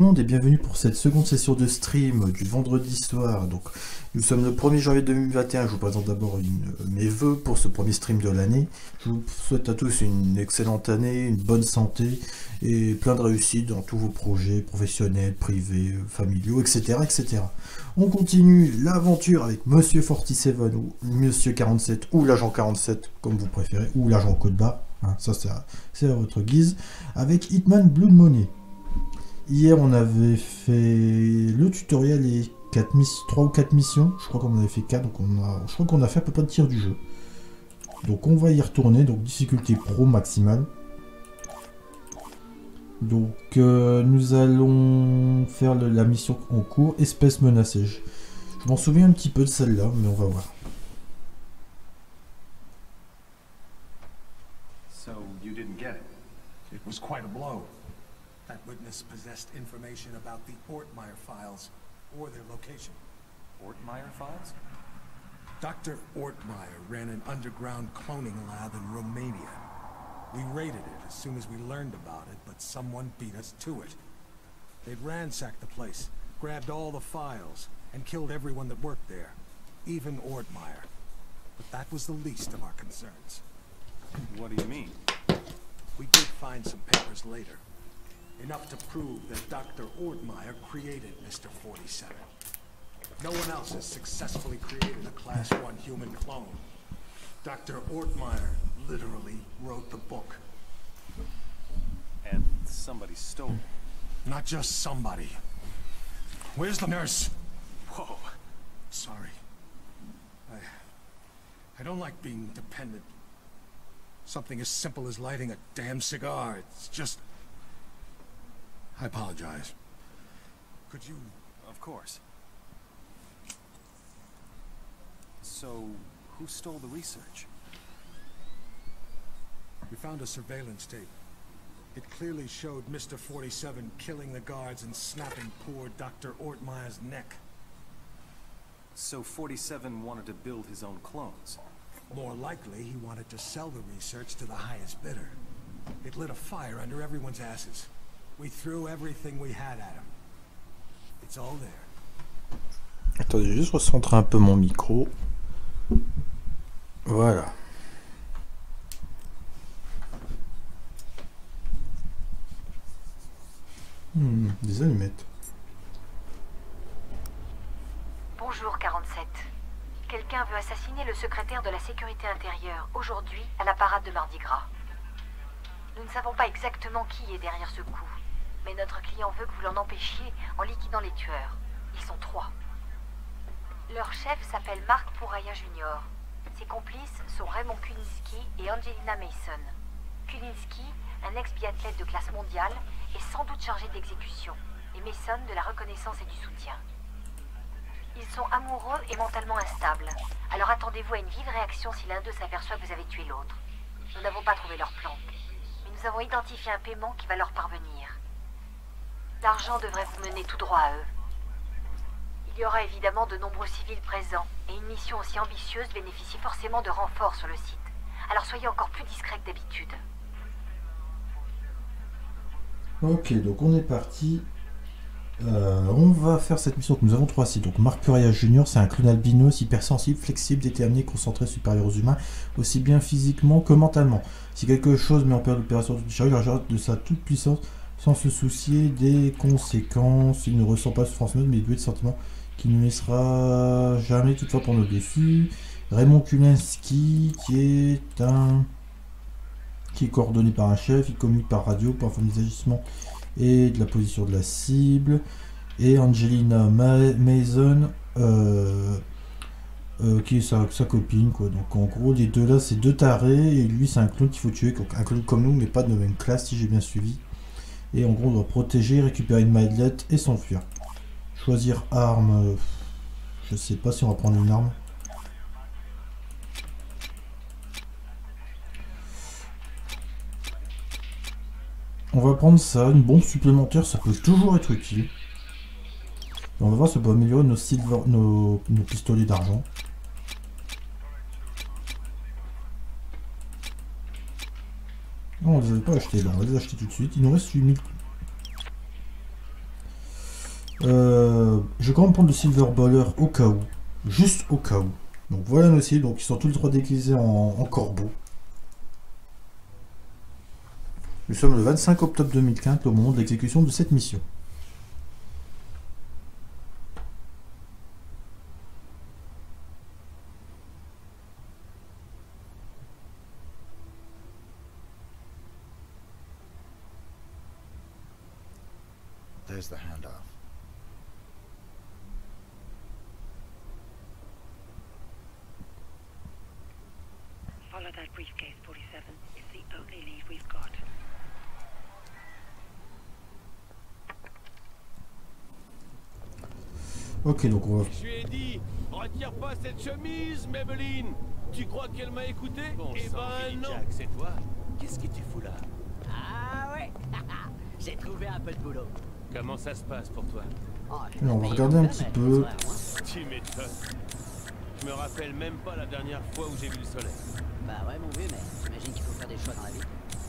monde et bienvenue pour cette seconde session de stream du vendredi soir. Donc, nous sommes le 1er janvier 2021. Je vous présente d'abord mes voeux pour ce premier stream de l'année. Je vous souhaite à tous une excellente année, une bonne santé et plein de réussite dans tous vos projets professionnels, privés, familiaux, etc. etc. On continue l'aventure avec Monsieur 47 ou Monsieur 47 ou l'agent 47 comme vous préférez, ou l'agent code barre. Hein, ça c'est à, à votre guise. Avec Hitman Blood Money. Hier, on avait fait le tutoriel et 4 3 ou 4 missions. Je crois qu'on en avait fait 4, donc je crois qu'on a fait à peu près le tir du jeu. Donc on va y retourner, donc difficulté pro maximale. Donc euh, nous allons faire la mission en cours, espèce menacée. Je, je m'en souviens un petit peu de celle-là, mais on va voir. So you didn't get it. It was quite a blow. Witness possessed information about the Ortmeyer files, or their location. Ortmeyer files? Dr. Ortmeyer ran an underground cloning lab in Romania. We raided it as soon as we learned about it, but someone beat us to it. They'd ransacked the place, grabbed all the files, and killed everyone that worked there, even Ortmeyer. But that was the least of our concerns. What do you mean? We did find some papers later. Enough to prove that Dr. Ortmeyer created Mr. 47. No one else has successfully created a Class 1 human clone. Dr. Ortmeyer literally wrote the book. And somebody stole it. Not just somebody. Where's the nurse? Whoa. Sorry. I... I don't like being dependent. Something as simple as lighting a damn cigar. It's just... I apologize. Could you... Of course. So, who stole the research? We found a surveillance tape. It clearly showed Mr. 47 killing the guards and snapping poor Dr. Ortmeyer's neck. So 47 wanted to build his own clones. More likely, he wanted to sell the research to the highest bidder. It lit a fire under everyone's asses. We threw everything we had at him. It's all there. Attendez, juste recentrer un peu mon micro. Voilà. Hmm, des allumettes. Bonjour 47. Quelqu'un veut assassiner le secrétaire de la sécurité intérieure aujourd'hui à la parade de Mardi Gras. Nous ne savons pas exactement qui est derrière ce coup, mais notre client veut que vous l'en empêchiez en liquidant les tueurs. Ils sont trois. Leur chef s'appelle Mark Pouraya Jr. Ses complices sont Raymond Kulinski et Angelina Mason. Kulinski, un ex-biathlète de classe mondiale, est sans doute chargé d'exécution, et Mason de la reconnaissance et du soutien. Ils sont amoureux et mentalement instables, alors attendez-vous à une vive réaction si l'un d'eux s'aperçoit que vous avez tué l'autre. Nous n'avons pas trouvé leur plan, mais nous avons identifié un paiement qui va leur parvenir. L'argent devrait vous mener tout droit à eux. Il y aura évidemment de nombreux civils présents, et une mission aussi ambitieuse bénéficie forcément de renforts sur le site. Alors soyez encore plus discret que d'habitude. Ok, donc on est parti. Euh, on va faire cette mission. Nous avons trois sites. Donc Marc Puria Junior, c'est un clone albinos hypersensible, flexible, déterminé, concentré, supérieur aux humains, aussi bien physiquement que mentalement. Si quelque chose met en période d'opération de charge, il de sa toute puissance sans se soucier des conséquences. Il ne ressent pas souffrance mais doué de sentiments qui ne laissera jamais toutefois pour nos défus. Raymond Kulinski, qui est un qui est coordonné par un chef, il communique par radio pour informer des agissements et de la position de la cible. Et Angelina Mason, euh, euh, qui est sa, copine. Quoi. Donc en gros, les deux là, c'est deux tarés, et lui, c'est un clone qu'il faut tuer, un clone comme nous, mais pas de même classe, si j'ai bien suivi. Et en gros, on doit protéger, récupérer une maillette et s'enfuir. Choisir arme, euh, je sais pas si on va prendre une arme. On va prendre ça, une bombe supplémentaire, ça peut toujours être utile. On va voir si ça peut améliorer nos pistolets d'argent. Non, on les avait pas achetés là, on va les acheter tout de suite. Il nous reste 8000. Euh, je vais quand même prendre le Silver Baller au cas où. Juste au cas où. Donc voilà nos cibles, donc ils sont tous les trois déguisés en, en corbeau. Nous sommes le 25 octobre 2015 au moment de l'exécution de cette mission. There's the handoff. Follow that briefcase, 47. It's the only lead we've got. Ok, donc on va... Je lui ai dit, retire pas cette chemise, Maybelline Tu crois qu'elle m'a écouté? Bon Eh ben non Jack, c'est toi Qu'est-ce que tu fous là? Ah ouais J'ai trouvé un peu de boulot. Comment ça se passe pour toi on va regarder un petit peu. Tu m'étonnes. Je me rappelle même pas la dernière fois où j'ai vu le soleil. Bah ouais mon vieux, mais j'imagine qu'il faut faire des choix dans la vie.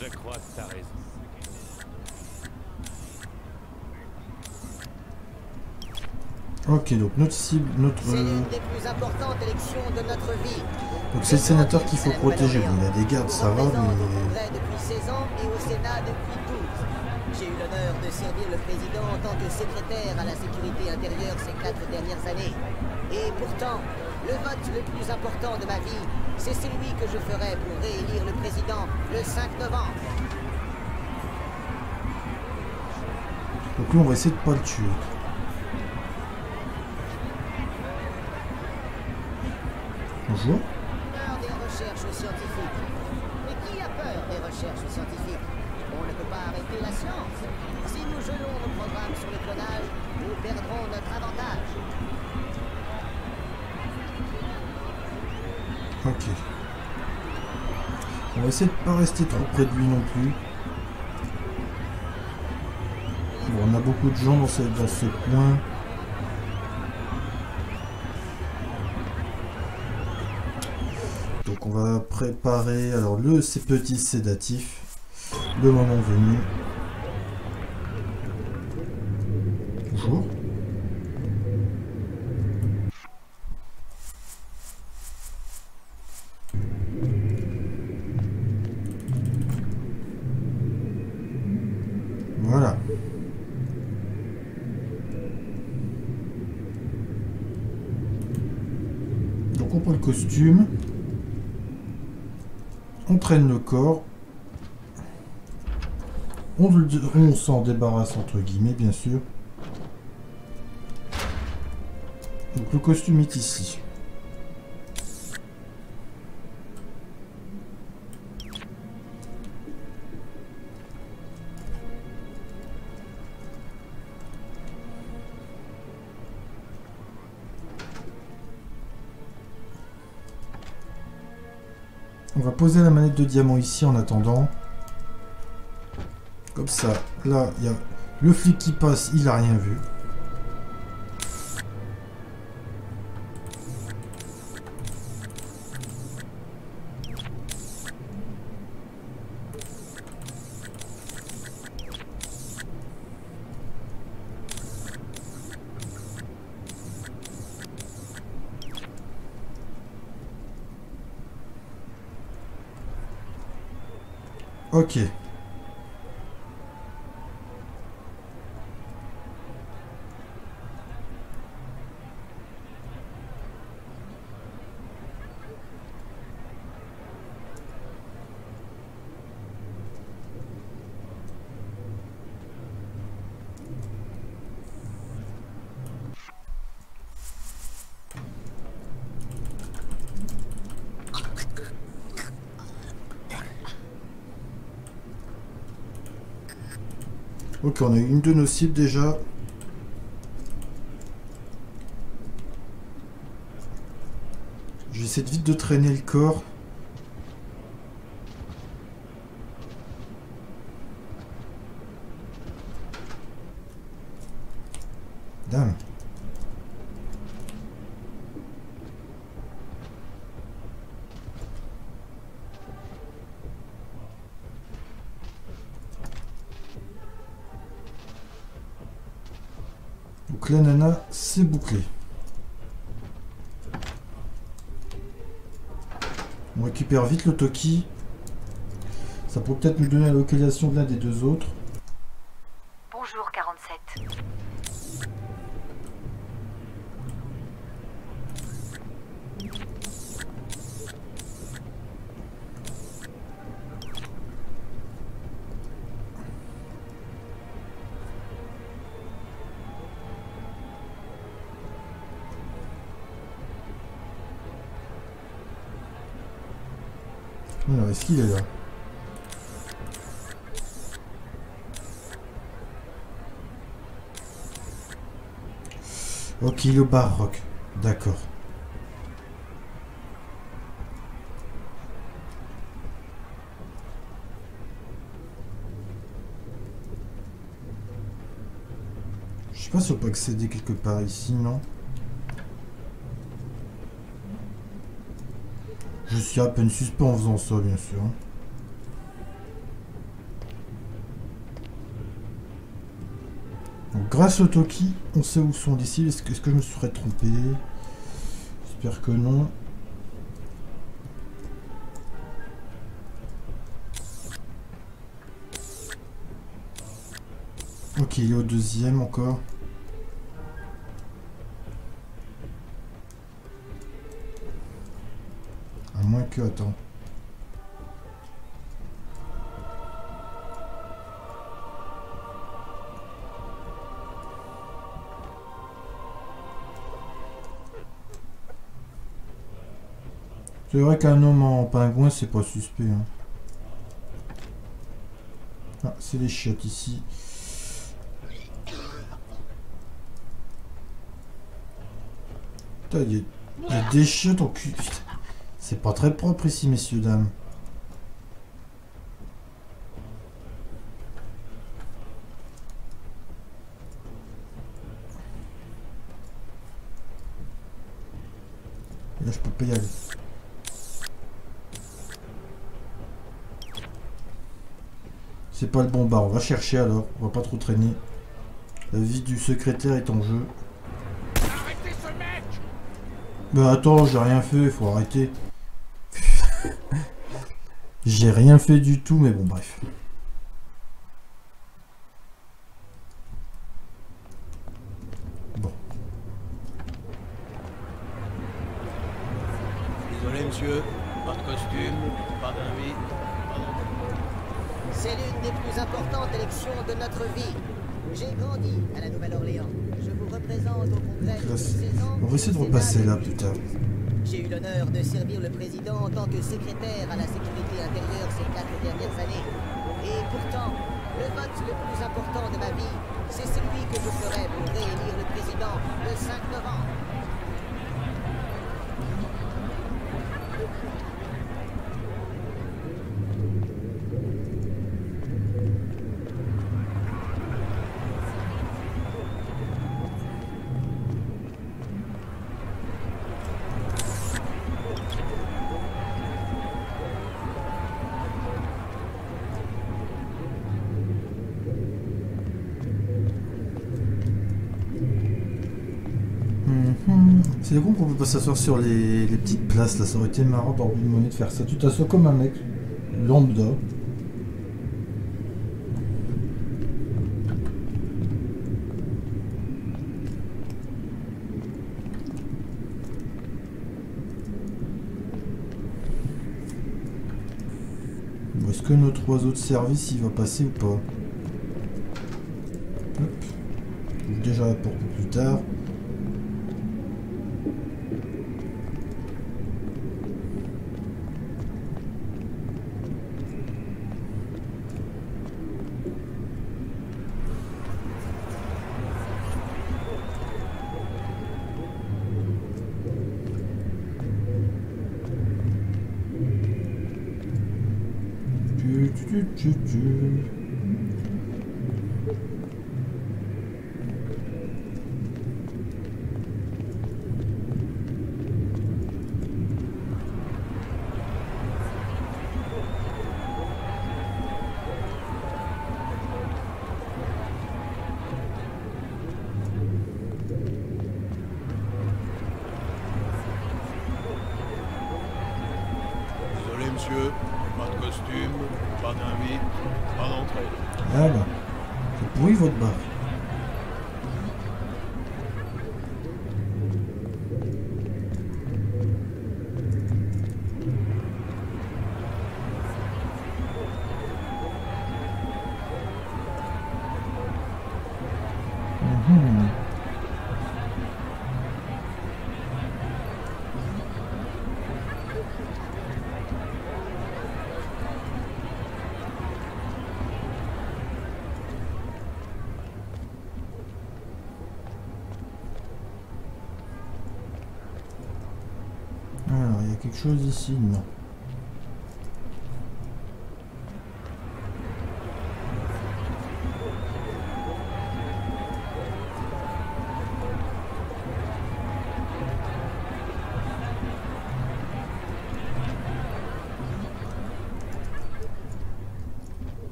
Je crois que t'as raison. Ok, donc notre cible, notre... C'est euh, l'une des plus importantes élections de notre vie. Donc c'est le sénateur qu'il faut protéger. Il y a des gardes, ça va, au mais... Congrès depuis 16 ans et au Sénat depuis 12. J'ai eu l'honneur de servir le président en tant que secrétaire à la sécurité intérieure ces quatre dernières années. Et pourtant, le vote le plus important de ma vie, c'est celui que je ferai pour réélire le président le 5 novembre. Donc là, on va essayer de pas le tuer. Bonjour. Peur des recherches scientifiques. Mais qui a peur des recherches scientifiques? La science. Si nous gelons nos programmes sur le clonage, nous perdrons notre avantage. Ok. On va essayer de pas rester trop près de lui non plus. On a beaucoup de gens dans ce, dans ce coin. Donc on va préparer alors le ces petits sédatifs. Le moment venu. Voilà. Donc on prend le costume. On traîne le corps. On, on s'en débarrasse entre guillemets bien sûr. Le costume est ici. On va poser la manette de diamant ici en attendant. Comme ça, là, il y a le flic qui passe, il a rien vu. Ok. On a une de nos cibles déjà. J'essaie vite de traîner le corps. Dame. Donc Donc la nana, c'est bouclé. On vite le Toki. Ça peut peut-être nous donner la localisation de l'un des deux autres. Alors, est-ce qu'il est là Ok, le baroque. D'accord. Je sais pas si on peut accéder quelque part ici, non? Je suis à peine suspect en faisant ça, bien sûr. Grâce au Toki, on sait où sont les cibles. Est-ce que, que je me serais trompé? J'espère que non. Ok, il est au deuxième encore. Attends. C'est vrai qu'un homme en pingouin, c'est pas suspect. hein. Ah, c'est les chiottes ici. Putain, des chiottes en cul. C'est pas très propre ici, messieurs, dames. Là, je peux pas y aller. C'est pas le bon bar, on va chercher alors, on va pas trop traîner. La vie du secrétaire est en jeu. Mec Bah attends, j'ai rien fait, faut arrêter. J'ai rien fait du tout, mais bon, bref. Bon, Désolé, monsieur. Pas de costume, pas d'invite, de... C'est l'une des plus importantes élections de notre vie. J'ai grandi à la Nouvelle-Orléans. Je vous représente au Congrès Donc là, depuis c'est- 16 ans. on va essayer de repasser là plus tard. 12. J'ai eu l'honneur de servir le président en tant que secrétaire à la sécurité intérieure ces quatre dernières années. Et pourtant, le vote le plus important de ma vie, c'est celui que je ferai pour réélire le président le 5 novembre. C'est con qu'on peut pas s'asseoir sur les, petites places là, ça aurait été marrant par une monnaie de faire ça. Tu t'assois comme un mec lambda. Est-ce que notre oiseau de service il va passer ou pas? Déjà pour plus tard. Tu, tu, tu, tu, tu. monsieur. Pas de costume, pas d'invite, pas d'entrée. Ah bah. C'est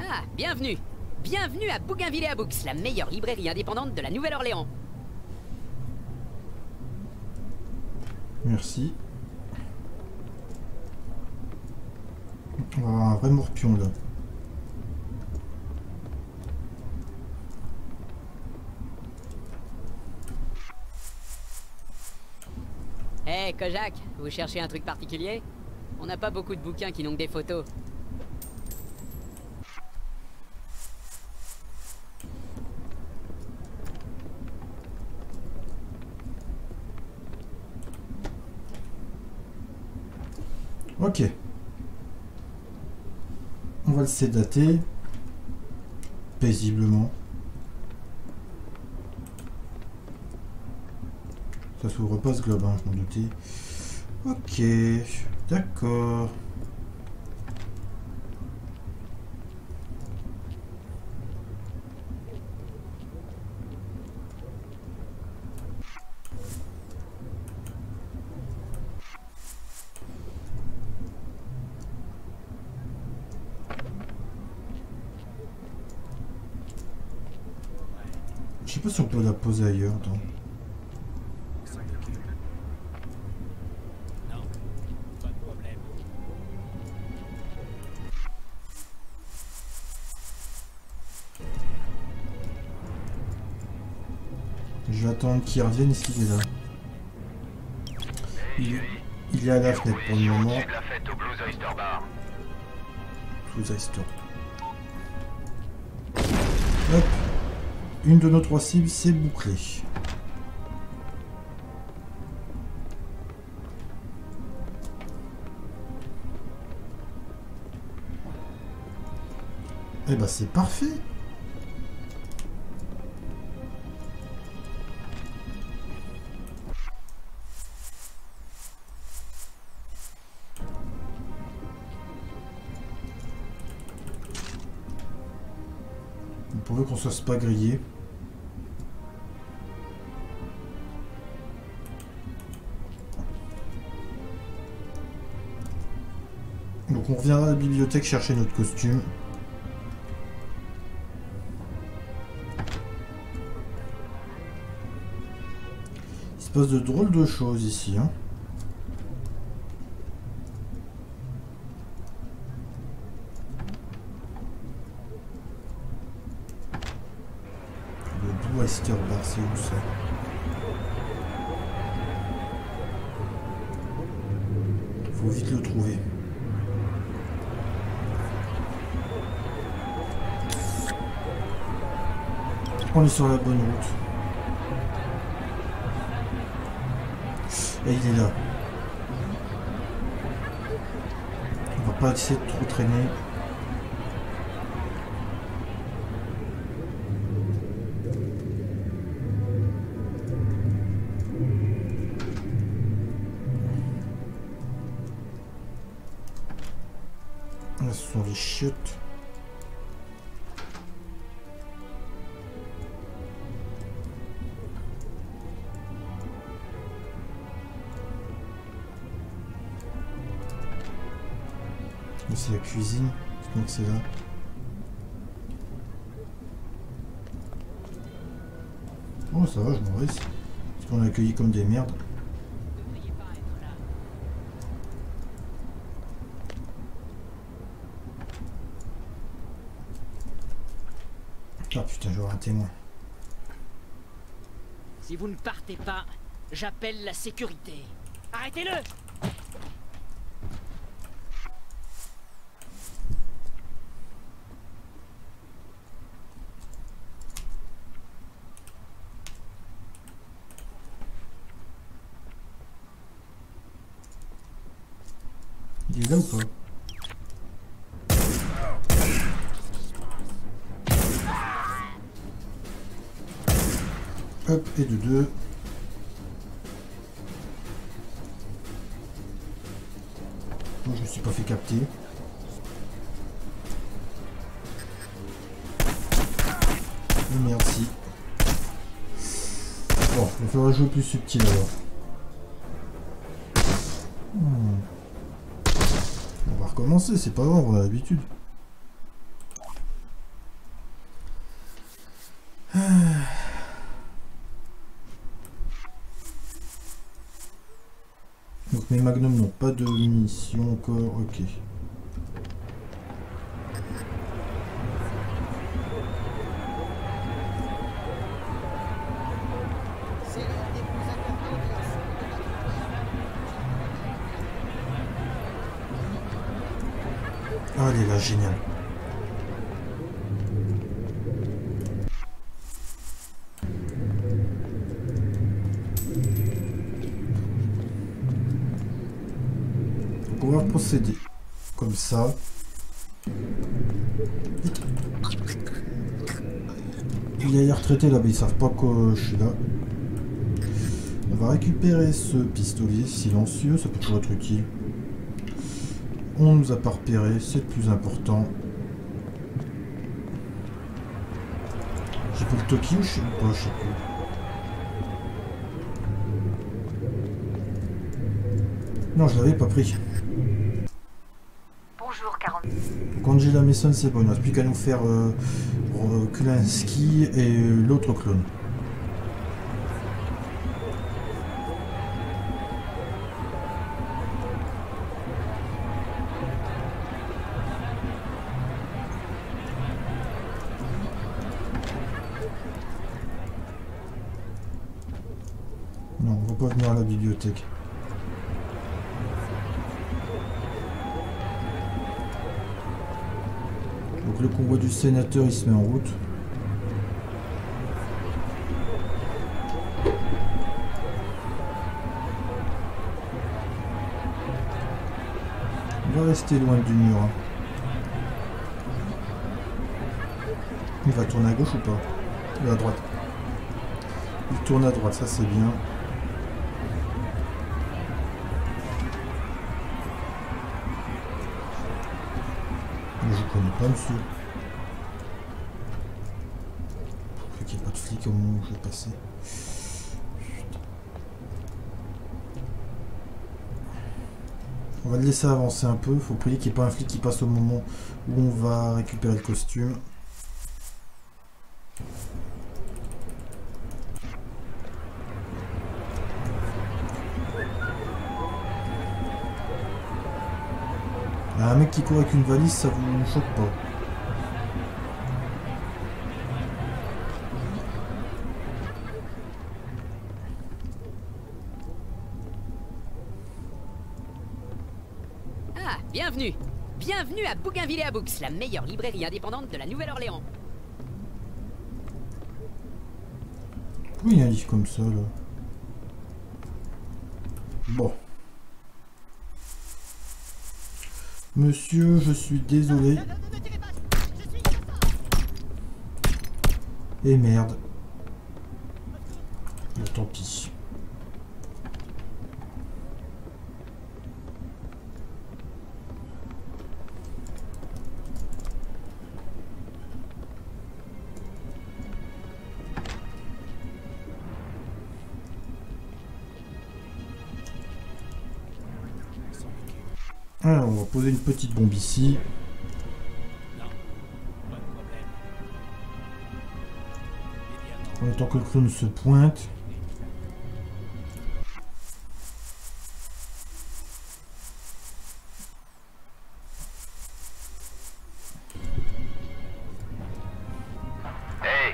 Ah, bienvenue Bienvenue à Bougainville Books, la meilleure librairie indépendante de la Nouvelle-Orléans. Merci. Un vrai morpion là. Hé, Kojak, vous cherchez un truc particulier? On n'a pas beaucoup de bouquins qui n'ont que des photos. Ok. On va le sédater. Paisiblement. Ça s'ouvre pas ce globe, hein, je m'en doutais. Ok. D'accord. Si on peut la poser ailleurs. Attends. Je vais attendre qu'il revienne ici il est là? Il, il est à la fenêtre pour le moment. Blues Oyster Bar. Une de nos trois cibles, c'est bouclé. Eh ben c'est parfait. Qu'on soit pas grillé. Donc on reviendra à la bibliothèque chercher notre costume. Il se passe de drôles de choses ici. Hein. Le Blue Oyster Bar, c'est où ça Faut vite le trouver. On est sur la bonne route. Et il est là. On va pas essayer de trop traîner. Oh ça va, je m'en vais. Parce qu'on a accueilli comme des merdes. Ah putain, j'aurai un témoin. Si vous ne partez pas, j'appelle la sécurité. Arrêtez-le subtil alors. Hmm. On va recommencer, c'est pas grave, on a l'habitude. Donc mes magnums n'ont pas de munitions encore, ok. Elle est là, génial. On va procéder comme ça. Il y a les retraités là, mais ils savent pas que je suis là. On va récupérer ce pistolet silencieux, ça peut toujours être utile. On nous a pas repéré, c'est le plus important. J'ai pris le Toki ou je sais pas, je sais plus. Non, je l'avais pas pris. Bonjour, 40. Donc Angela Mason, c'est bon, il ne reste plus qu'à nous faire euh, euh, Kulinski et euh, l'autre clone. Non, on va pas Donc le convoi du sénateur il se met en route. On va rester loin du mur. hein. Il va tourner à gauche ou pas? À droite Il tourne à droite, ça c'est bien. Connais pas monsieur. Faut qu'il n'y ait pas de flic au moment où je vais passer. On va le laisser avancer un peu. Faut prier qu'il n'y ait pas un flic qui passe au moment où on va récupérer le costume. Mec qui court avec une valise, ça vous choque pas. Ah, bienvenue Bienvenue à Bougainville et à Books, la meilleure librairie indépendante de la Nouvelle-Orléans. Pourquoi il y a un livre comme ça là Bon. Monsieur, je suis désolé. Et merde. Bon, tant pis. Alors, on va poser une petite bombe ici. En attendant que le clone se pointe.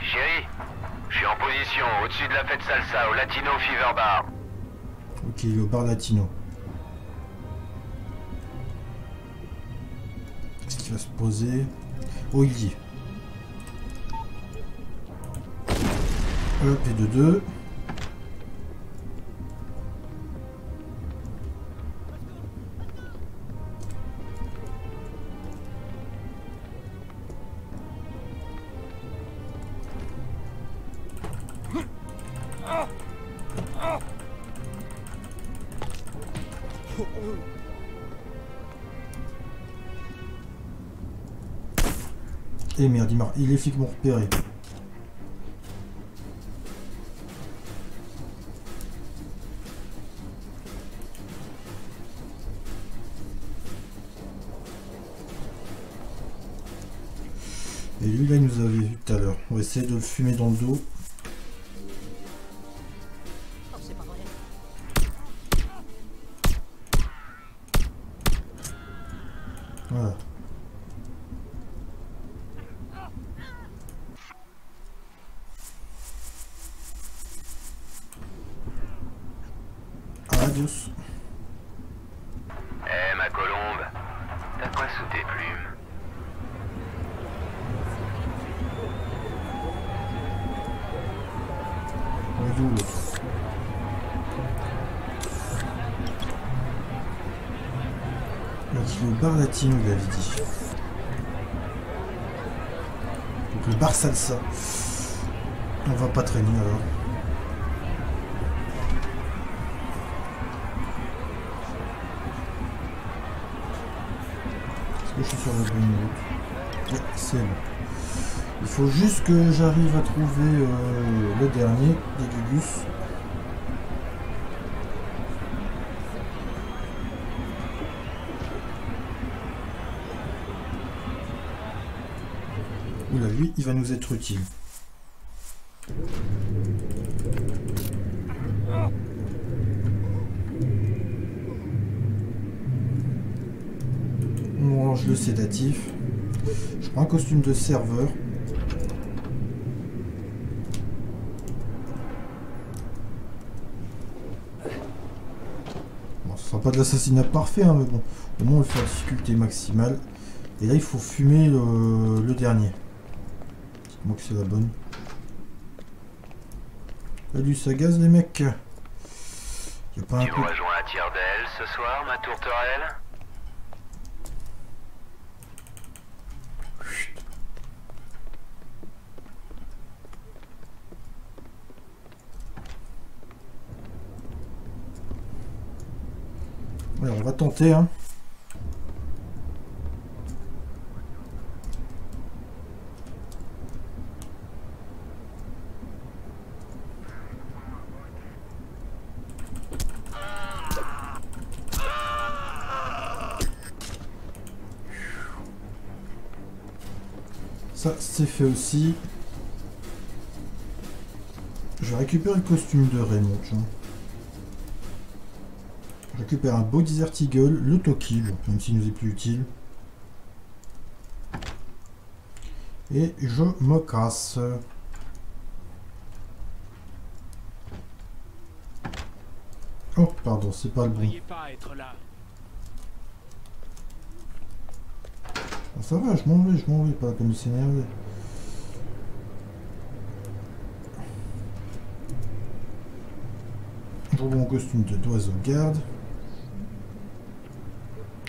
Chérie, je suis en position au-dessus de la fête salsa au Latino Fever Bar. Ok, le bar latino. poser. Au Hop, et de 2. Il il les flics m'ont repéré. Et lui là il nous avait vu tout à l'heure. On va essayer de le fumer dans le dos. Adios. Eh ma colombe, t'as quoi sous tes plumes l'autre bar latino il avait dit. Donc le bar salsa. On va pas traîner alors. Je suis sur la bonne route c'est bon. Il faut juste que j'arrive à trouver euh, le dernier des Gugus. Oula, lui, il va nous être utile. Le sédatif. Je prends un costume de serveur. Bon, ce sera pas de l'assassinat parfait, hein, mais bon, au moins on le fait à difficulté maximale. Et là, il faut fumer le, le dernier. Dites-moi que c'est la bonne. Salut, ça gaz les mecs. Y a pas un Tu coup. rejoins à Tire-d'Aile ce soir, ma tourterelle? On va tenter, hein. Ça, c'est fait aussi. Je vais récupérer le costume de Raymond, tiens. Je récupère un beau Desert Eagle, le Toki, bon, même s'il nous est plus utile. Et je me casse. Oh, pardon, c'est pas le bon. Ah, ça va, je m'en vais, je m'en vais, pas la peine de s'énerver. Je reprends mon costume de d'oiseau garde.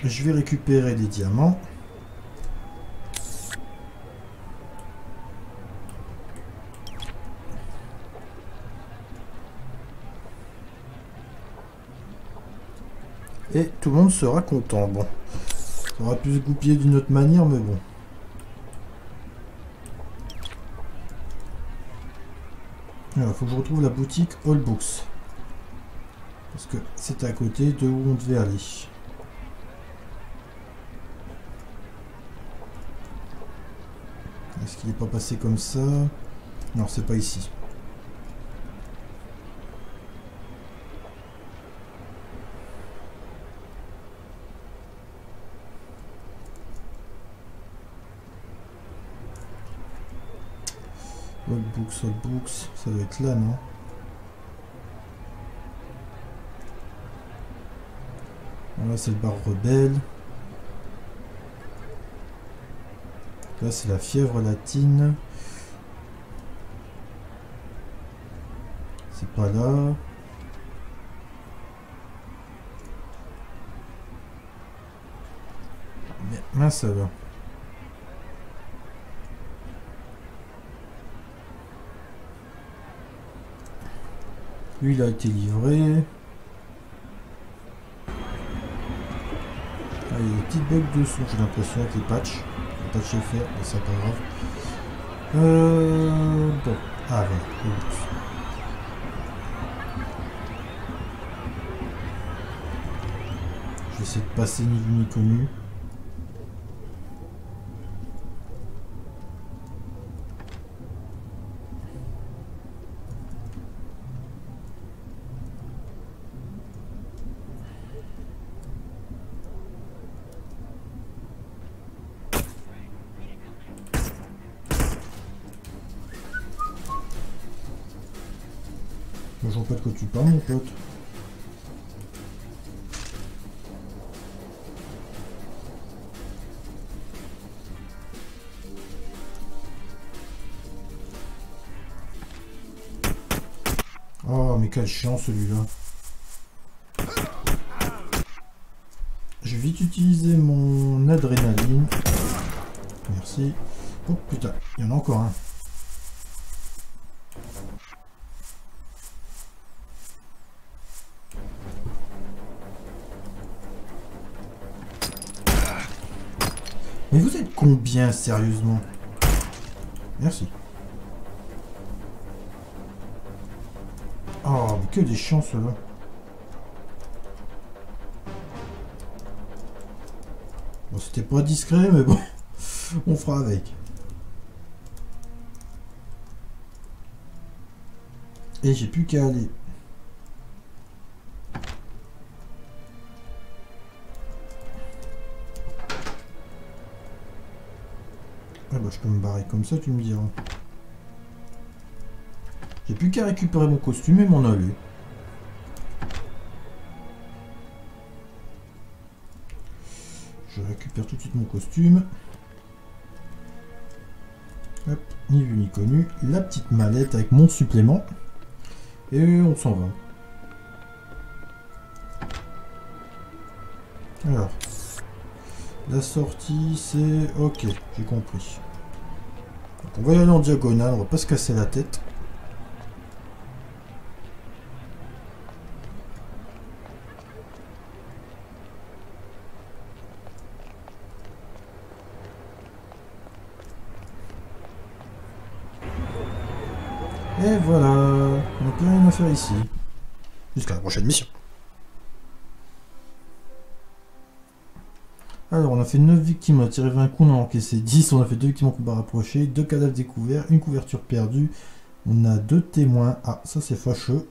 Je vais récupérer des diamants. Et tout le monde sera content. Bon. Ça aurait pu se goupiller d'une autre manière, mais bon. Alors, faut que je retrouve la boutique All Books. Parce que c'était à côté de où on devait aller. Est-ce pas passé comme ça Non, c'est pas ici. Logbook, Logbook, ça doit être là, non? Là, c'est le bar rebelle. Là, c'est la fièvre latine. C'est pas là. Mais mince, ça va. Lui, il a été livré. Ah, il y a des petits bugs de son, j'ai l'impression, avec les patchs. Les patchs FR, mais c'est pas grave. Euh... Bon. Ah, voilà. Oups. Je vais essayer de passer ni vu ni connu. Pas mon pote. Oh, mais quel chiant celui-là. Je vais vite utiliser mon adrénaline. Merci. Oh putain, il y en a encore un. Sérieusement Merci. Oh, que des chiants, ceux-là. Bon, c'était pas discret, mais bon, on fera avec. Et j'ai plus qu'à aller. Peux me barrer comme ça, tu me diras. J'ai plus qu'à récupérer mon costume et m'en aller. Je récupère tout de suite mon costume. Ni vu ni connu. La petite mallette avec mon supplément. Et on s'en va. Alors, la sortie c'est... Ok, j'ai compris. On va y aller en diagonale, on va pas se casser la tête. Et voilà, on n'a plus rien à faire ici. Jusqu'à la prochaine mission. Alors, on a fait 9 victimes, on a tiré 20 coups, on a encaissé 10, on a fait 2 victimes en combat rapproché, 2 cadavres découverts, une couverture perdue, on a 2 témoins. Ah, ça c'est fâcheux.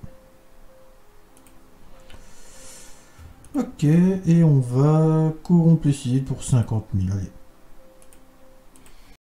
Ok, et on va corrompre les pour 50 000, allez.